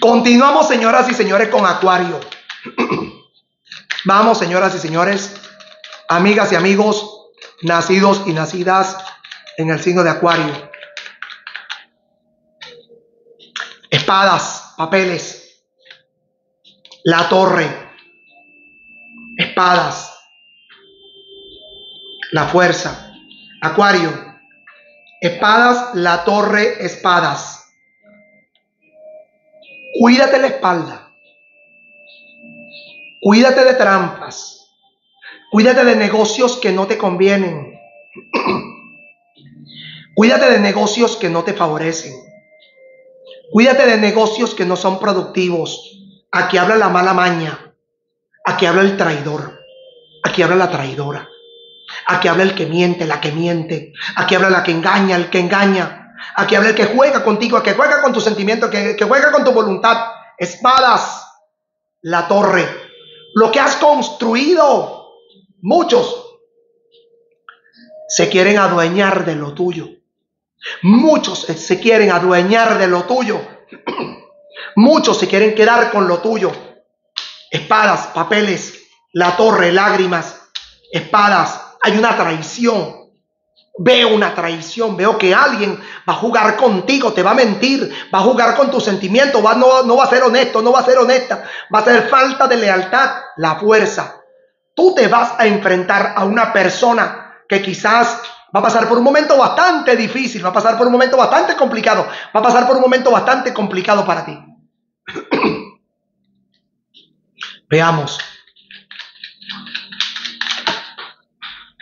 Continuamos, señoras y señores, con Acuario. Vamos, señoras y señores, amigas y amigos, nacidos y nacidas en el signo de Acuario. Espadas, papeles, la torre, espadas, la fuerza. Acuario, espadas, la torre, espadas. Cuídate la espalda. Cuídate de trampas. Cuídate de negocios que no te convienen. Cuídate de negocios que no te favorecen. Cuídate de negocios que no son productivos. Aquí habla la mala maña. Aquí habla el traidor. Aquí habla la traidora. Aquí habla el que miente, la que miente. Aquí habla la que engaña, el que engaña. Aquí habla el que juega contigo, el que juega con tu sentimiento, que, que juega con tu voluntad. Espadas, la torre, lo que has construido. Muchos se quieren adueñar de lo tuyo. Muchos se quieren adueñar de lo tuyo. Muchos se quieren quedar con lo tuyo. Espadas, papeles, la torre, lágrimas, espadas. Hay una traición. Veo una traición, veo que alguien va a jugar contigo, te va a mentir, va a jugar con tus sentimientos, va, no, no va a ser honesto, no va a ser honesta, va a ser falta de lealtad, la fuerza. Tú te vas a enfrentar a una persona que quizás va a pasar por un momento bastante difícil, va a pasar por un momento bastante complicado, va a pasar por un momento bastante complicado para ti. Veamos.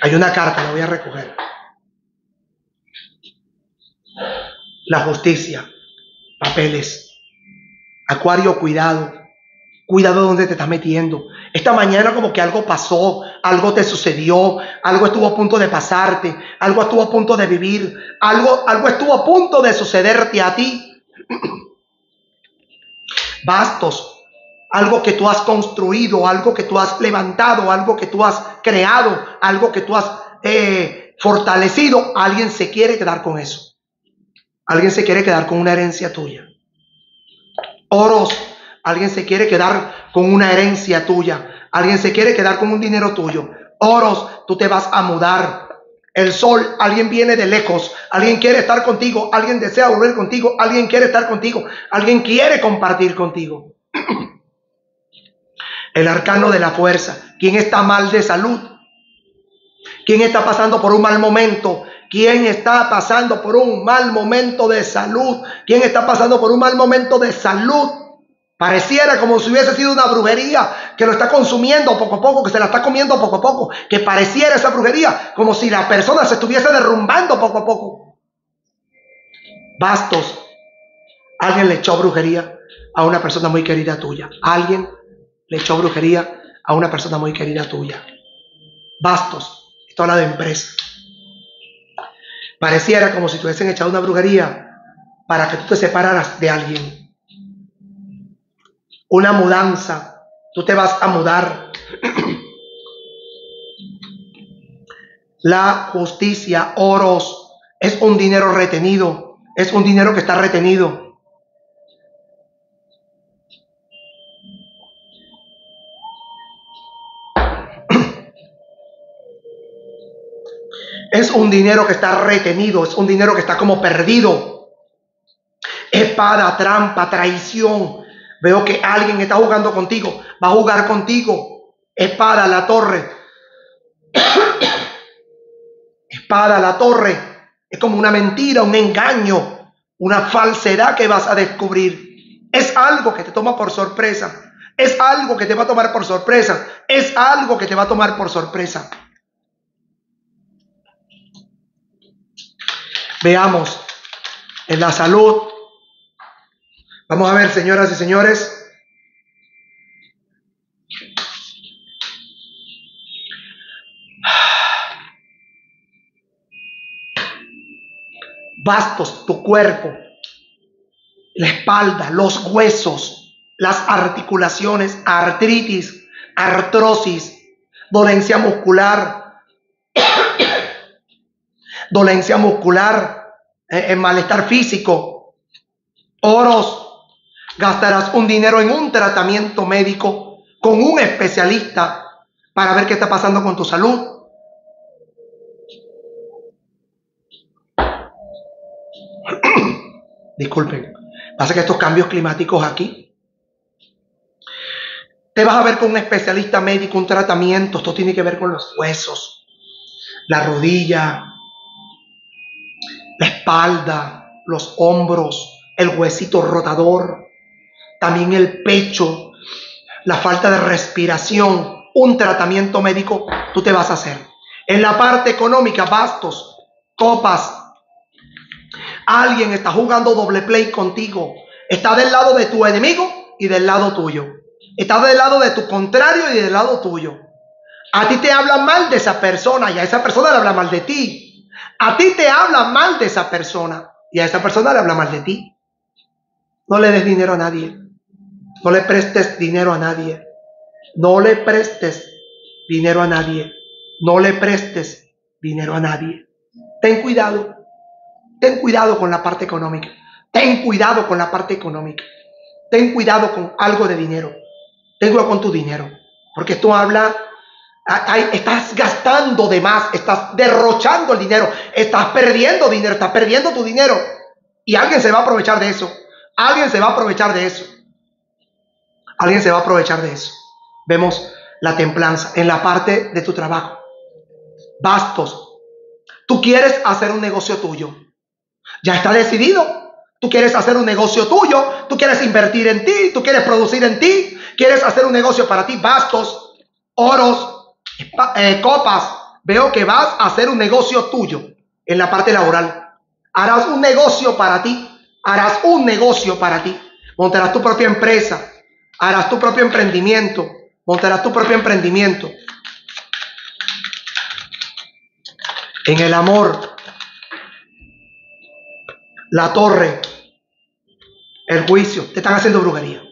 Hay una carta, la voy a recoger. La justicia, papeles. Acuario, cuidado. Cuidado donde te estás metiendo. Esta mañana como que algo pasó, algo te sucedió, algo estuvo a punto de pasarte, algo estuvo a punto de vivir, algo, algo estuvo a punto de sucederte a ti. Bastos, algo que tú has construido, algo que tú has levantado, algo que tú has creado, algo que tú has eh, fortalecido, alguien se quiere quedar con eso. Alguien se quiere quedar con una herencia tuya. Oros, alguien se quiere quedar con una herencia tuya. Alguien se quiere quedar con un dinero tuyo. Oros, tú te vas a mudar. El sol, alguien viene de lejos, alguien quiere estar contigo, alguien desea volver contigo, alguien quiere estar contigo, alguien quiere compartir contigo. El arcano de la fuerza, ¿quién está mal de salud? ¿Quién está pasando por un mal momento? ¿Quién está pasando por un mal momento de salud? ¿Quién está pasando por un mal momento de salud? Pareciera como si hubiese sido una brujería que lo está consumiendo poco a poco, que se la está comiendo poco a poco, que pareciera esa brujería como si la persona se estuviese derrumbando poco a poco. Bastos, alguien le echó brujería a una persona muy querida tuya. Alguien le echó brujería a una persona muy querida tuya. Bastos, esto habla de empresa. Pareciera como si te hubiesen echado una brujería para que tú te separaras de alguien. Una mudanza. Tú te vas a mudar. La justicia, oros, es un dinero retenido. Es un dinero que está retenido. Es un dinero que está retenido, es un dinero que está como perdido. Espada, trampa, traición. Veo que alguien está jugando contigo, va a jugar contigo. Espada, la torre. Espada, la torre. Es como una mentira, un engaño, una falsedad que vas a descubrir. Es algo que te toma por sorpresa. Es algo que te va a tomar por sorpresa. Es algo que te va a tomar por sorpresa. Veamos en la salud. Vamos a ver, señoras y señores. Bastos, tu cuerpo, la espalda, los huesos, las articulaciones, artritis, artrosis, dolencia muscular, dolencia muscular, en eh, malestar físico, oros, Gastarás un dinero en un tratamiento médico con un especialista para ver qué está pasando con tu salud. Disculpen, pasa que estos cambios climáticos aquí, te vas a ver con un especialista médico, un tratamiento, esto tiene que ver con los huesos, la rodilla, la espalda, los hombros, el huesito rotador, también el pecho, la falta de respiración, un tratamiento médico, tú te vas a hacer. En la parte económica, bastos, copas, alguien está jugando doble play contigo. Está del lado de tu enemigo y del lado tuyo. Está del lado de tu contrario y del lado tuyo. A ti te habla mal de esa persona y a esa persona le habla mal de ti. A ti te habla mal de esa persona y a esa persona le habla mal de ti. No le des dinero a nadie. No le prestes dinero a nadie. No le prestes dinero a nadie. No le prestes dinero a nadie. Ten cuidado. Ten cuidado con la parte económica. Ten cuidado con la parte económica. Ten cuidado con algo de dinero. Ten cuidado con tu dinero. Porque esto habla, estás gastando de más, estás derrochando el dinero, estás perdiendo dinero, estás perdiendo tu dinero. Y alguien se va a aprovechar de eso. Alguien se va a aprovechar de eso. Alguien se va a aprovechar de eso. Vemos la templanza en la parte de tu trabajo. Bastos. Tú quieres hacer un negocio tuyo. Ya está decidido. Tú quieres hacer un negocio tuyo, tú quieres invertir en ti, tú quieres producir en ti, quieres hacer un negocio para ti, bastos, oros, eh, copas. Veo que vas a hacer un negocio tuyo en la parte laboral. Harás un negocio para ti, harás un negocio para ti. Montarás tu propia empresa, harás tu propio emprendimiento, montarás tu propio emprendimiento. En el amor, la torre, el juicio, te están haciendo brujería.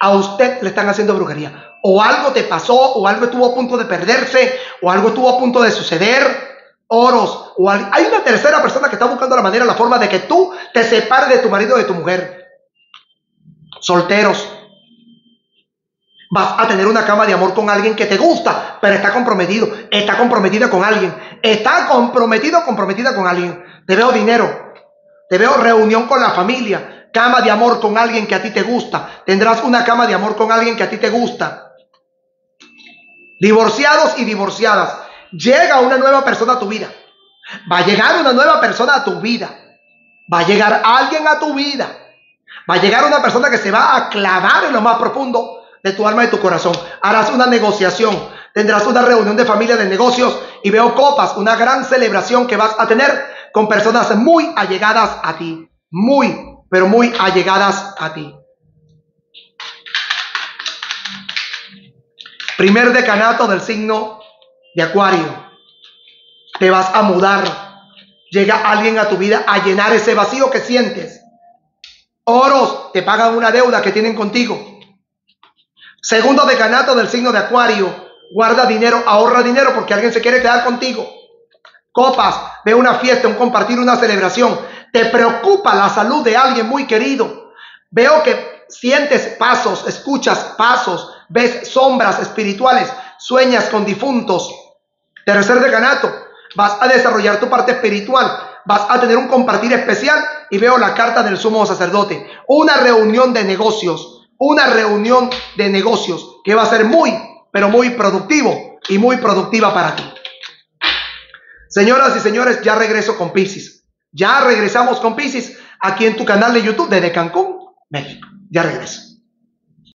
A usted le están haciendo brujería. O algo te pasó, o algo estuvo a punto de perderse, o algo estuvo a punto de suceder. Oros, o hay una tercera persona que está buscando la manera, la forma de que tú te separes de tu marido o de tu mujer. Solteros, vas a tener una cama de amor con alguien que te gusta, pero está comprometido, está comprometida con alguien, está comprometido, comprometida con alguien. Te veo dinero, te veo reunión con la familia, cama de amor con alguien que a ti te gusta. Tendrás una cama de amor con alguien que a ti te gusta. Divorciados y divorciadas. Llega una nueva persona a tu vida. Va a llegar una nueva persona a tu vida. Va a llegar alguien a tu vida. Va a llegar una persona que se va a clavar en lo más profundo de tu alma y tu corazón. Harás una negociación. Tendrás una reunión de familia de negocios y veo copas, una gran celebración que vas a tener con personas muy allegadas a ti, muy, pero muy allegadas a ti. Primer decanato del signo de Acuario. Te vas a mudar. Llega alguien a tu vida a llenar ese vacío que sientes. Oros te pagan una deuda que tienen contigo. Segundo decanato del signo de Acuario. Guarda dinero, ahorra dinero porque alguien se quiere quedar contigo copas, ve una fiesta, un compartir, una celebración. Te preocupa la salud de alguien muy querido. Veo que sientes pasos, escuchas pasos, ves sombras espirituales, sueñas con difuntos. Tercer decanato, vas a desarrollar tu parte espiritual, vas a tener un compartir especial y veo la carta del sumo sacerdote. Una reunión de negocios, una reunión de negocios que va a ser muy, pero muy productivo y muy productiva para ti. Señoras y señores, ya regreso con Pisces. Ya regresamos con Pisces aquí en tu canal de YouTube desde Cancún, México. Ya regreso.